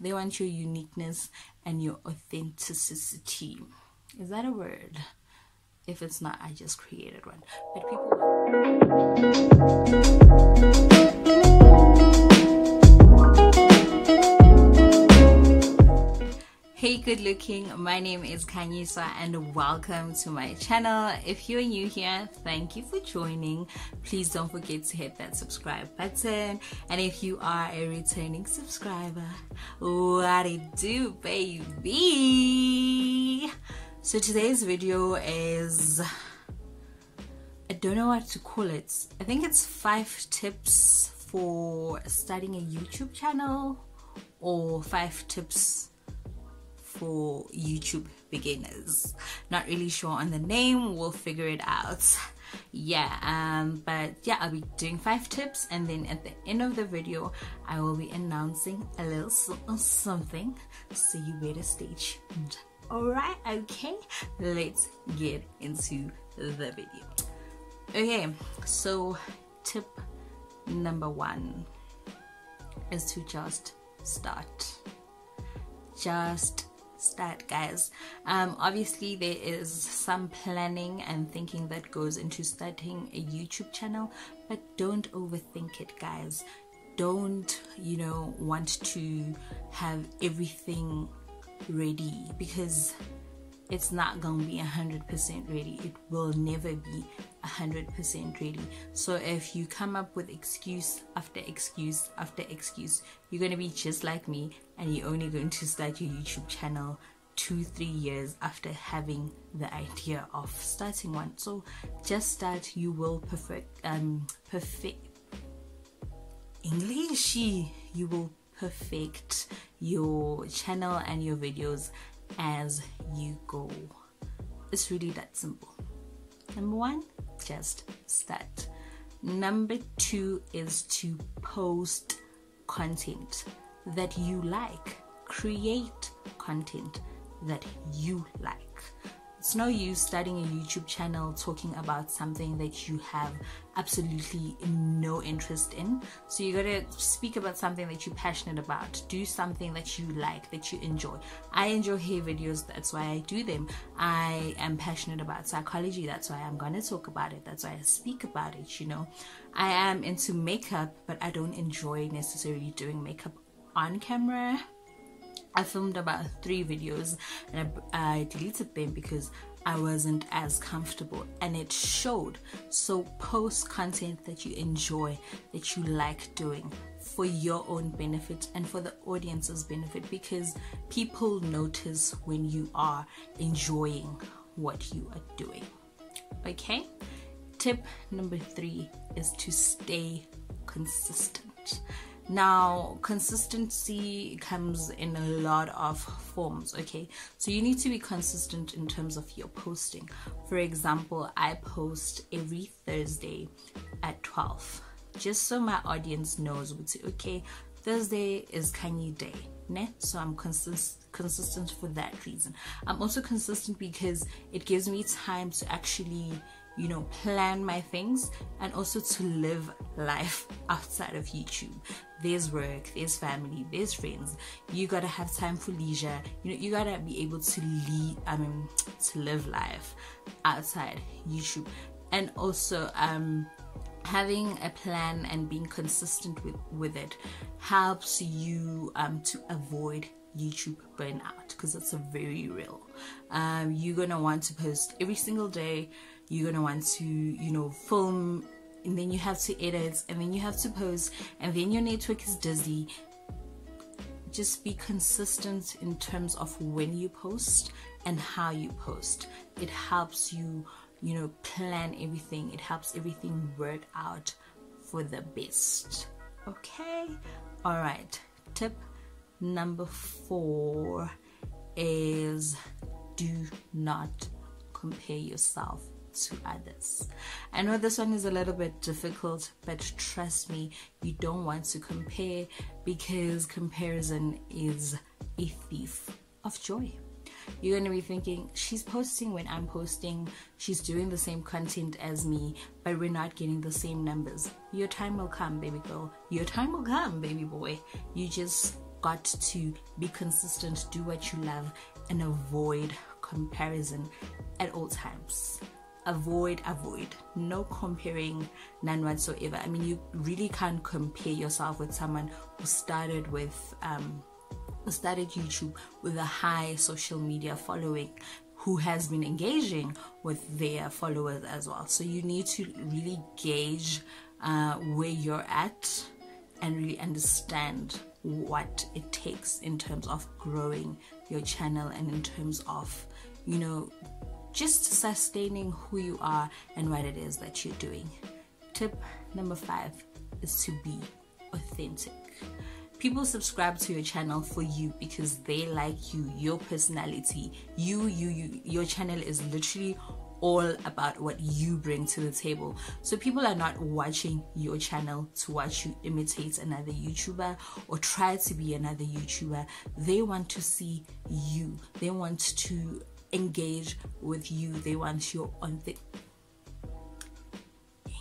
They want your uniqueness and your authenticity. Is that a word? If it's not, I just created one. But people. Hey good looking, my name is Khanyiswa and welcome to my channel. If you're new here, thank you for joining. Please don't forget to hit that subscribe button. And if you are a returning subscriber, what it do baby? So today's video is, I don't know what to call it. I think it's five tips for starting a YouTube channel or five tips for YouTube beginners. Not really sure on the name, we'll figure it out. Yeah, um, but yeah, I'll be doing five tips, and then at the end of the video, I will be announcing a little something, so you better stay tuned. Alright, okay, let's get into the video. Okay, so tip number one is to just start. Just start guys um, obviously there is some planning and thinking that goes into starting a youtube channel but don't overthink it guys. Don't you know want to have everything ready because it's not gonna be 100% ready. It will never be 100% ready. So if you come up with excuse after excuse after excuse you're to be just like me and you're only going to start your youtube channel two three years after having the idea of starting one. So just start. You will perfect um perfect english you will perfect your channel and your videos as you go. It's really that simple. Number one, just start. Number two is to post content that you like. Create content that you like. It's no use starting a YouTube channel talking about something that you have absolutely no interest in. So you gotta speak about something that you're passionate about. Do something that you like, that you enjoy. I enjoy hair videos, that's why I do them. I am passionate about psychology, that's why I'm gonna talk about it. That's why I speak about it, you know. I am into makeup, but I don't enjoy necessarily doing makeup on camera I filmed about three videos and I, I, deleted them because I wasn't as comfortable and it showed. So, post content that you enjoy, that you like doing for your own benefit and for the audience's benefit because people notice when you are enjoying what you are doing. Okay? Tip number three is to stay consistent. Now, consistency comes in a lot of forms, okay? So you need to be consistent in terms of your posting. For example, I post every Thursday at 12, just so my audience knows, okay, Thursday is Khanyi Day. So I'm consist- consistent for that reason. I'm also consistent because it gives me time to actually you know, plan my things and also to live life outside of YouTube. There's work, there's family, there's friends. You gotta have time for leisure. You know, you gotta be able to lead, I mean, to live life outside YouTube. And also, um, having a plan and being consistent with, with it helps you um, to avoid YouTube burnout because it's a very real. Um, you're gonna want to post every single day you're gonna want to you know film and then you have to edit and then you have to post and then your network is dizzy. Just be consistent in terms of when you post and how you post. It helps you you know plan everything. It helps everything work out for the best. Okay? All right tip number four is do not compare yourself to others. I know this one is a little bit difficult, but trust me, you don't want to compare because comparison is a thief of joy. You're going to be thinking, she's posting when I'm posting, she's doing the same content as me, but we're not getting the same numbers. Your time will come, baby girl. Your time will come, baby boy. You just got to be consistent, do what you love, and avoid comparison at all times. Avoid, avoid. No comparing, none whatsoever. I mean, you really can't compare yourself with someone who started with, um, started YouTube with a high social media following who has been engaging with their followers as well. So you need to really gauge uh, where you're at and really understand what it takes in terms of growing your channel and in terms of, you know, just sustaining who you are and what it is that you're doing. Tip number five is to be authentic. People subscribe to your channel for you because they like you, your personality. You, you, you, your channel is literally all about what you bring to the table. So people are not watching your channel to watch you imitate another YouTuber or try to be another YouTuber. They want to see you. They want to engage with you. They want your on the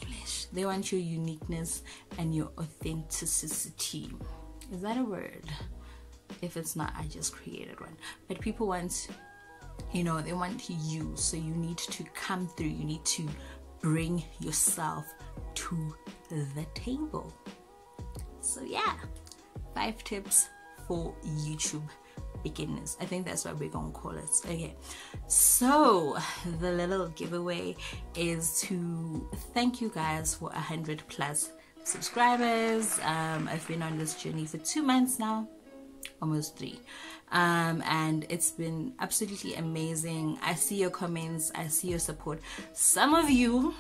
English. They want your uniqueness and your authenticity. Is that a word? If it's not, I just created one. But people want you know they want you so you need to come through you need to bring yourself to the table so yeah five tips for youtube beginners. I think that's what we're gonna call it. Okay. So the little giveaway is to thank you guys for a hundred plus subscribers. Um, i've been on this journey for two months now almost three. Um, and it's been absolutely amazing. I see your comments i see your support. Some of you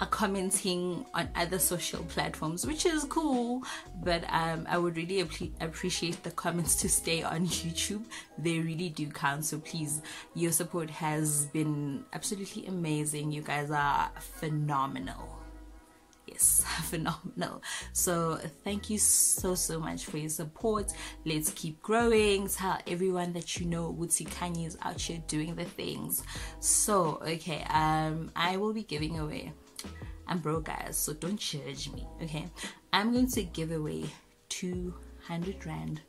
are commenting on other social platforms, which is cool. But um, I would really ap- appreciate the comments to stay on YouTube. They really do count. So please, your support has been absolutely amazing. You guys are phenomenal yes phenomenal so thank you so so much for your support let's keep growing tell everyone that you know Woodsy Khanyi is out here doing the things so okay um I will be giving away I'm broke guys so don't judge me okay I'm going to give away 200 rand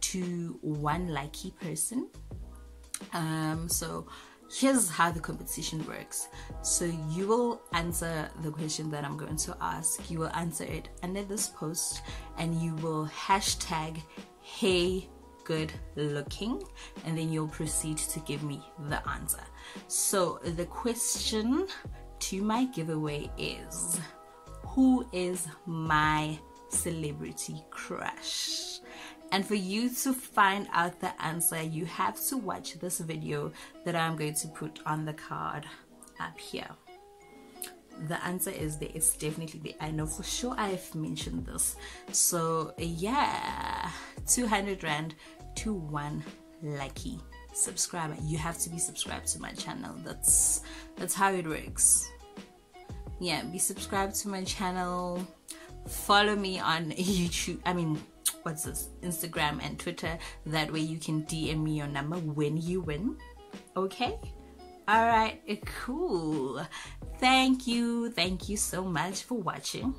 to one lucky person um so here's how the competition works. So you will answer the question that I'm going to ask. You will answer it under this post and you will hashtag hey good looking and then you'll proceed to give me the answer. So the question to my giveaway is who is my celebrity crush? And for you to find out the answer, you have to watch this video that I'm going to put on the card up here. The answer is there. It's definitely there. I know for sure I've mentioned this. So yeah, 200 Rand to one lucky subscriber. You have to be subscribed to my channel. That's that's how it works. Yeah, be subscribed to my channel. Follow me on YouTube. I mean what's this Instagram and Twitter. That way you can DM me your number when you win. Okay? All right, cool. Thank you. Thank you so much for watching.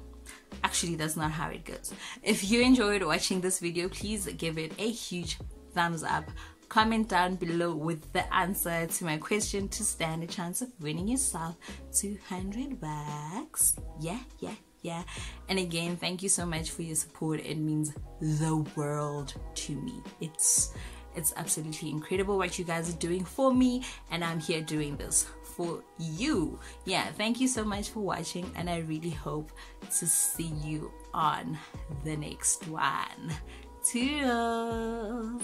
Actually, that's not how it goes. If you enjoyed watching this video, please give it a huge thumbs up. Comment down below with the answer to my question to stand a chance of winning yourself 200 bucks. Yeah, yeah, yeah. And again thank you so much for your support. It means the world to me. It's it's absolutely incredible what you guys are doing for me and i'm here doing this for you. Yeah thank you so much for watching and i really hope to see you on the next one. Toodles